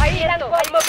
Ahí están, ahí